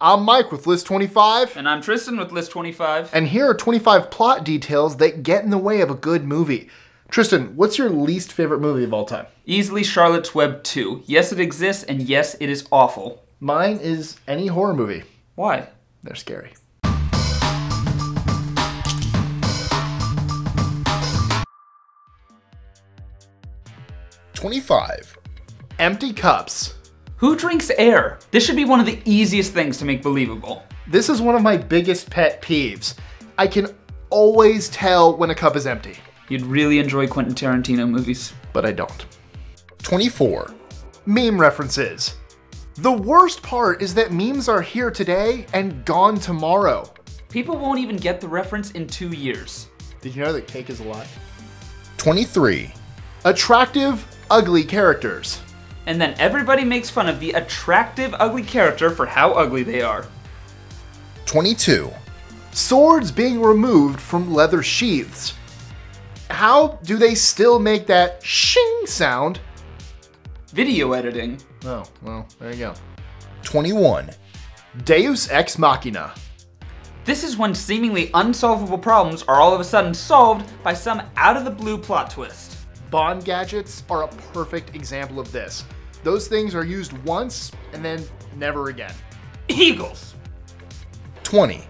I'm Mike with List 25, And I'm Tristan with List 25. and here are 25 plot details that get in the way of a good movie. Tristan, what's your least favorite movie of all time? Easily Charlotte's Web 2. Yes, it exists, and yes, it is awful. Mine is any horror movie. Why? They're scary. Twenty-five. Empty cups. Who drinks air? This should be one of the easiest things to make believable. This is one of my biggest pet peeves. I can always tell when a cup is empty, You'd really enjoy Quentin Tarantino movies. but I don't. 24. Meme references. The worst part is that memes are here today and gone tomorrow. People won't even get the reference in two years. Did you know that cake is a alive? 23. Attractive, ugly characters. And then everybody makes fun of the attractive, ugly character for how ugly they are. 22. Swords being removed from leather sheaths. How do they still make that shing sound? Video editing. Oh, well, there you go. 21. Deus Ex Machina. This is when seemingly unsolvable problems are all of a sudden solved by some out of the blue plot twist. Bond gadgets are a perfect example of this. Those things are used once and then never again. Eagles! 20.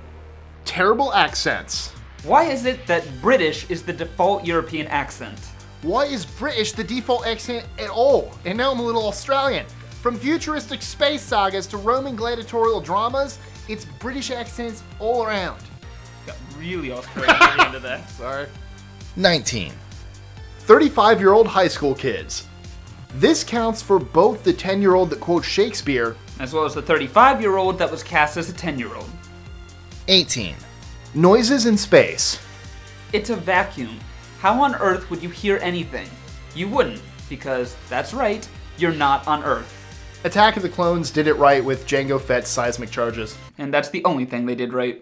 Terrible accents. Why is it that British is the default European accent? Why is British the default accent at all? And now I'm a little Australian. From futuristic space sagas to Roman gladiatorial dramas, it's British accents all around. Got really Australian at the end of that. Sorry. 19. 35 year old high school kids. This counts for both the 10 year old that quotes Shakespeare As well as the 35 year old that was cast as a 10 year old. 18. Noises in space. It's a vacuum. How on earth would you hear anything? You wouldn't, because that's right, you're not on Earth. Attack of the Clones did it right with Jango Fett's seismic charges. And that's the only thing they did right.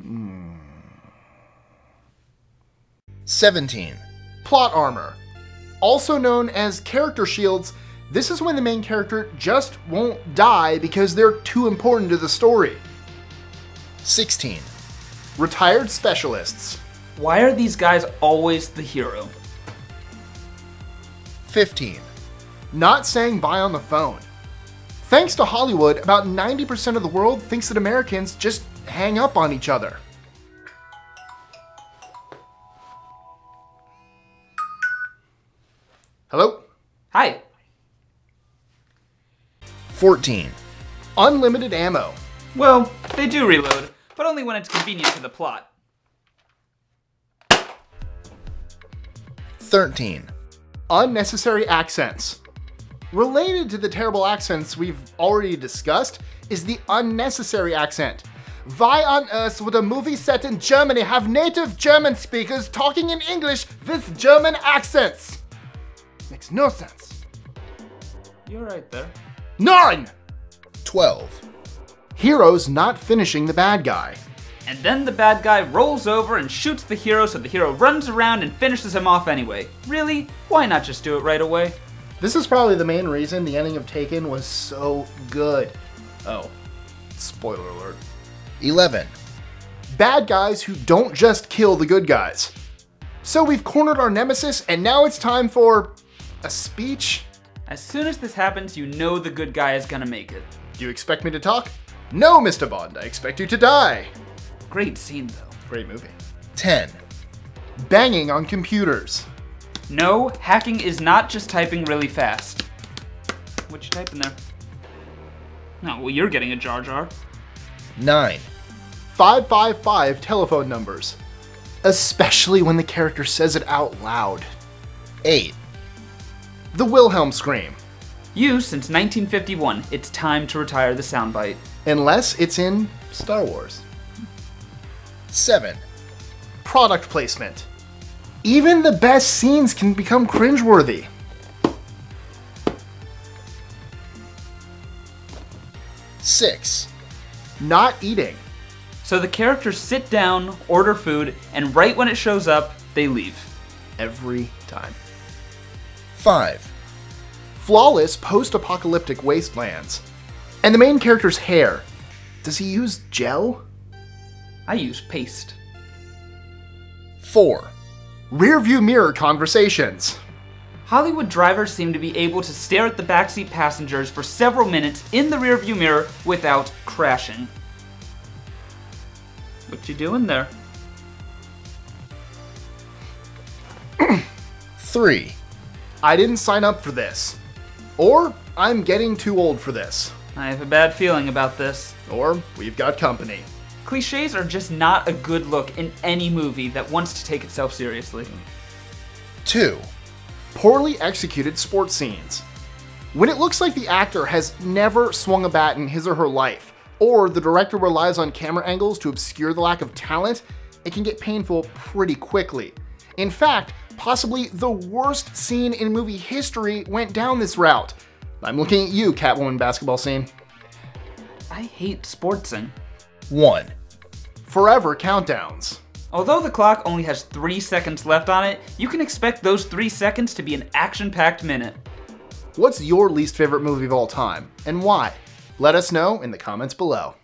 17. Plot armor. Also known as character shields, this is when the main character just won't die because they're too important to the story. 16. Retired specialists. Why are these guys always the hero? 15. Not saying bye on the phone. Thanks to Hollywood, about 90% of the world thinks that Americans just hang up on each other. Hello? Hi. 14. Unlimited ammo. Well, they do reload, but only when it's convenient to the plot. 13. Unnecessary accents. Related to the terrible accents we've already discussed is the unnecessary accent. Why on earth would a movie set in Germany have native German speakers talking in English with German accents? Makes no sense. You're right there. Nine! 12. Heroes not finishing the bad guy. And then the bad guy rolls over and shoots the hero so the hero runs around and finishes him off anyway. Really? Why not just do it right away? This is probably the main reason the ending of Taken was so good. Oh, spoiler alert. 11. Bad guys who don't just kill the good guys. So we've cornered our nemesis, and now it's time for a speech. As soon as this happens, you know the good guy is gonna make it. Do you expect me to talk? No, Mr. Bond, I expect you to die. Great scene though. Great movie. 10. Banging on computers. No, hacking is not just typing really fast. What you typing there? No, well you're getting a Jar Jar. 9. 555 telephone numbers. Especially when the character says it out loud. 8. The Wilhelm scream. You since 1951. It's time to retire the soundbite. Unless it's in Star Wars. 7. Product placement. Even the best scenes can become cringeworthy. Six. Not eating. So the characters sit down, order food, and right when it shows up, they leave. Every time. 5. Flawless post apocalyptic wastelands. And the main character's hair. Does he use gel? I use paste. 4. Rear view mirror conversations. Hollywood drivers seem to be able to stare at the backseat passengers for several minutes in the rearview mirror without crashing. What you doing there? 3. I didn't sign up for this. Or I'm getting too old for this. I have a bad feeling about this. Or we've got company. Cliches are just not a good look in any movie that wants to take itself seriously. 2. Poorly executed sports scenes. When it looks like the actor has never swung a bat in his or her life, or the director relies on camera angles to obscure the lack of talent, it can get painful pretty quickly. In fact, possibly the worst scene in movie history went down this route. I'm looking at you, Catwoman basketball scene. I hate sportsing. 1. Forever countdowns. Although the clock only has 3 seconds left on it, you can expect those 3 seconds to be an action packed minute. What's your least favorite movie of all time, and why? Let us know in the comments below.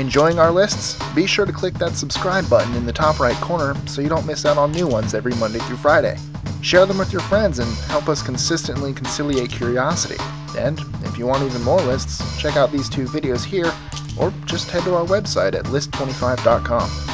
Enjoying our lists? Be sure to click that subscribe button in the top right corner so you don't miss out on new ones every Monday through Friday. Share them with your friends and help us consistently conciliate curiosity. And if you want even more lists, check out these two videos here or just head to our website at list25.com.